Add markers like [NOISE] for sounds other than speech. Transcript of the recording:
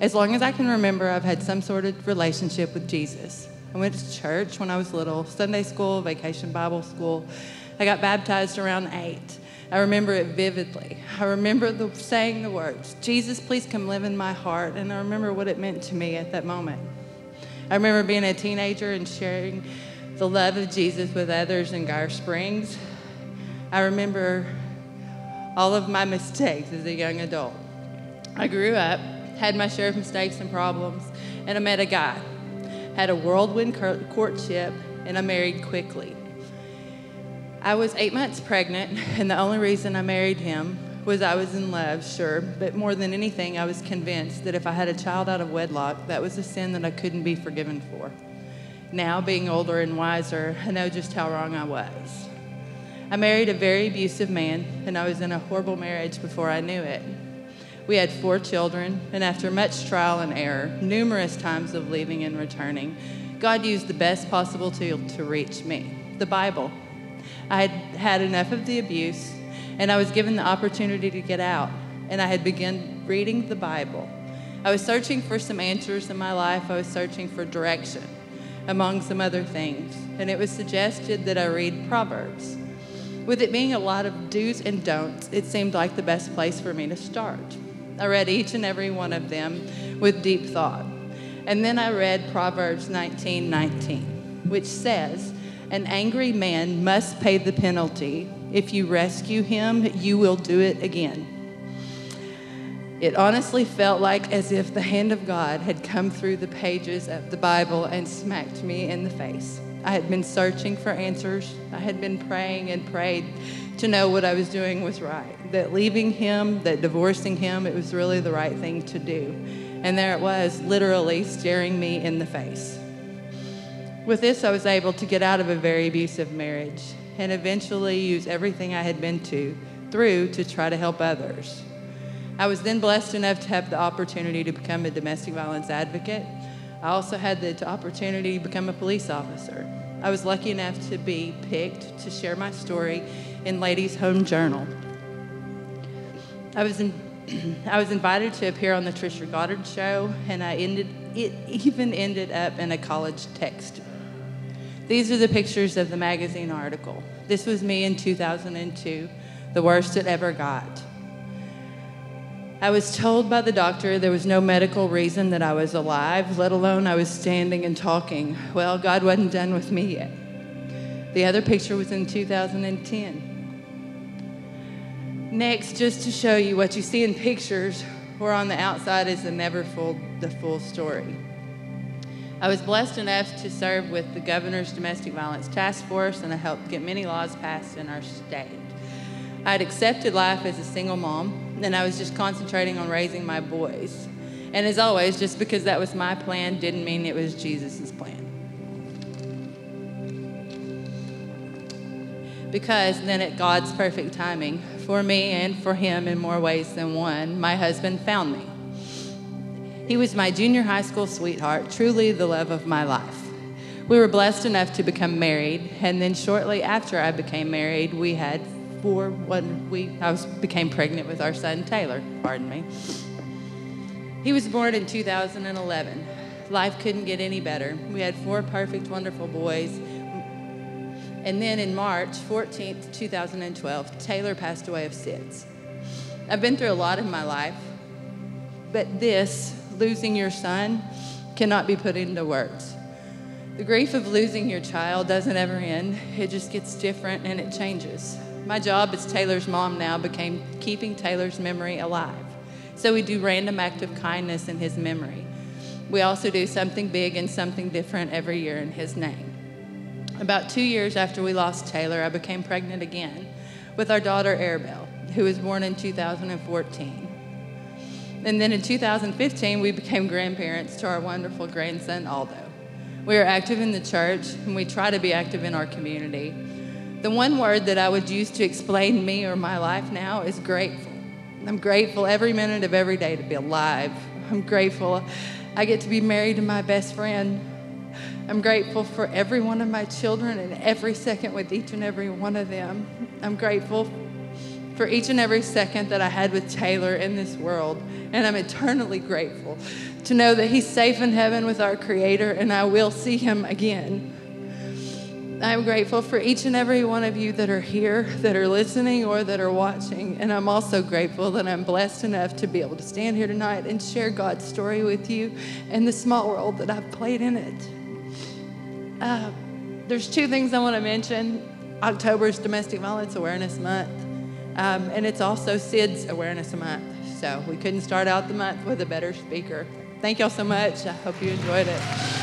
As long as I can remember, I've had some sort of relationship with Jesus. I went to church when I was little, Sunday school, vacation Bible school. I got baptized around eight. I remember it vividly. I remember the, saying the words, Jesus, please come live in my heart. And I remember what it meant to me at that moment. I remember being a teenager and sharing the love of Jesus with others in Gar Springs. I remember all of my mistakes as a young adult. I grew up, had my share of mistakes and problems, and I met a guy. Had a whirlwind courtship, and I married quickly. I was eight months pregnant, [LAUGHS] and the only reason I married him was I was in love, sure, but more than anything, I was convinced that if I had a child out of wedlock, that was a sin that I couldn't be forgiven for. Now, being older and wiser, I know just how wrong I was. I married a very abusive man, and I was in a horrible marriage before I knew it. We had four children, and after much trial and error, numerous times of leaving and returning, God used the best possible tool to reach me the Bible. I had had enough of the abuse, and I was given the opportunity to get out, and I had begun reading the Bible. I was searching for some answers in my life, I was searching for direction, among some other things, and it was suggested that I read Proverbs. With it being a lot of do's and don'ts, it seemed like the best place for me to start. I read each and every one of them with deep thought. And then I read Proverbs 19 19, which says, an angry man must pay the penalty. If you rescue him, you will do it again. It honestly felt like as if the hand of God had come through the pages of the Bible and smacked me in the face. I had been searching for answers. I had been praying and prayed to know what I was doing was right. That leaving him, that divorcing him, it was really the right thing to do. And there it was, literally staring me in the face. With this, I was able to get out of a very abusive marriage and eventually use everything I had been to through to try to help others. I was then blessed enough to have the opportunity to become a domestic violence advocate. I also had the opportunity to become a police officer. I was lucky enough to be picked to share my story in Ladies Home Journal. I was in, [CLEARS THROAT] I was invited to appear on the Trisha Goddard show, and I ended it even ended up in a college text these are the pictures of the magazine article. This was me in 2002, the worst it ever got. I was told by the doctor there was no medical reason that I was alive, let alone I was standing and talking. Well, God wasn't done with me yet. The other picture was in 2010. Next, just to show you what you see in pictures, where on the outside is the never full, the full story. I was blessed enough to serve with the governor's domestic violence task force, and I helped get many laws passed in our state. I had accepted life as a single mom, and I was just concentrating on raising my boys. And as always, just because that was my plan didn't mean it was Jesus' plan. Because then, at God's perfect timing, for me and for him in more ways than one, my husband found me. He was my junior high school sweetheart, truly the love of my life. We were blessed enough to become married, and then shortly after I became married, we had four. When we I was became pregnant with our son Taylor. Pardon me. He was born in 2011. Life couldn't get any better. We had four perfect, wonderful boys. And then in March 14th, 2012, Taylor passed away of SIDS. I've been through a lot in my life, but this losing your son cannot be put into words. The grief of losing your child doesn't ever end, it just gets different and it changes. My job as Taylor's mom now became keeping Taylor's memory alive. So we do random act of kindness in his memory. We also do something big and something different every year in his name. About two years after we lost Taylor, I became pregnant again with our daughter Arabelle, who was born in 2014. And then in 2015, we became grandparents to our wonderful grandson, Aldo. We are active in the church and we try to be active in our community. The one word that I would use to explain me or my life now is grateful. I'm grateful every minute of every day to be alive. I'm grateful I get to be married to my best friend. I'm grateful for every one of my children and every second with each and every one of them. I'm grateful for each and every second that I had with Taylor in this world. And I'm eternally grateful to know that he's safe in heaven with our Creator and I will see him again. I'm grateful for each and every one of you that are here, that are listening, or that are watching. And I'm also grateful that I'm blessed enough to be able to stand here tonight and share God's story with you and the small role that I've played in it. Uh, there's two things I want to mention. October is Domestic Violence Awareness Month, um, and it's also SIDS Awareness Month. So we couldn't start out the month with a better speaker. Thank y'all so much. I hope you enjoyed it.